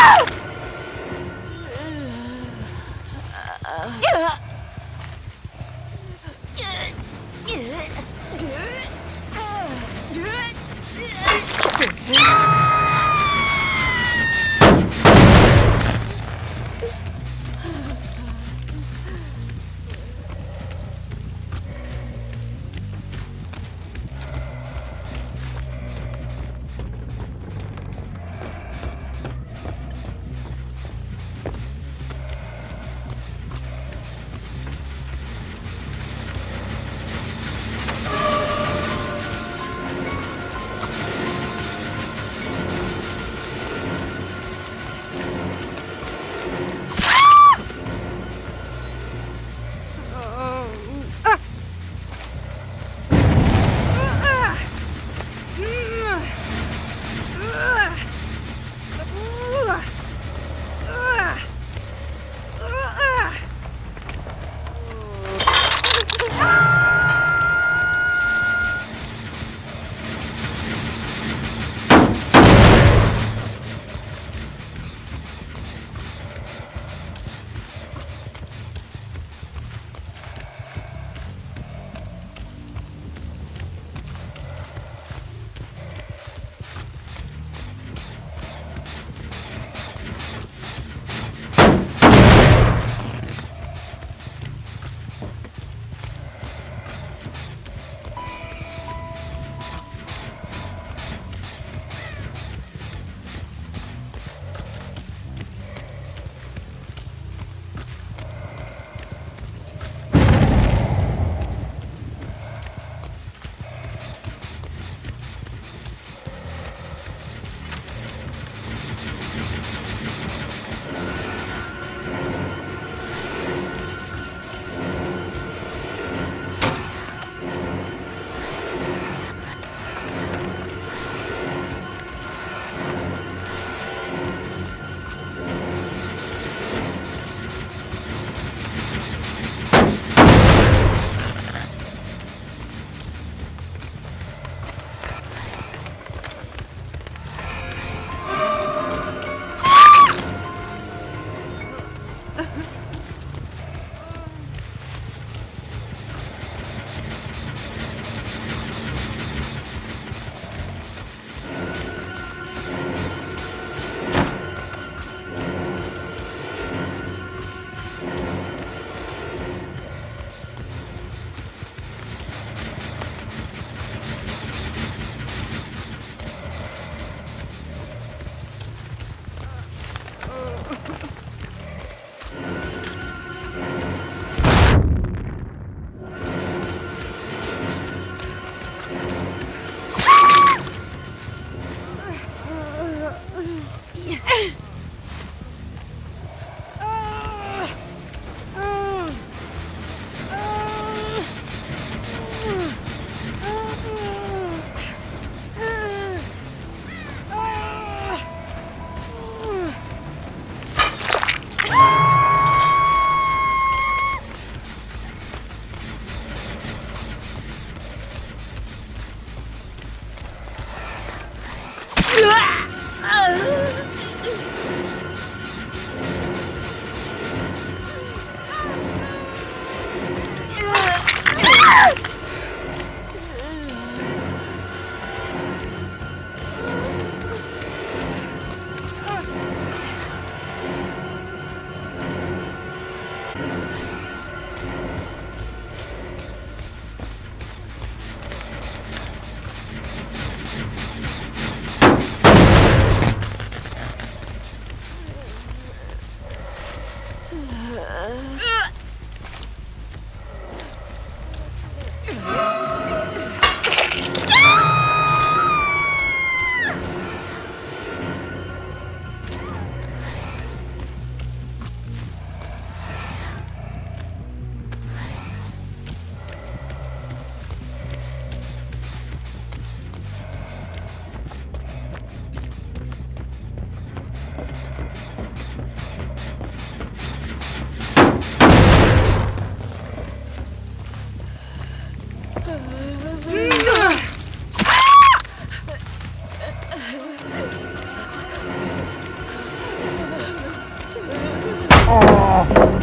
Ah! 好。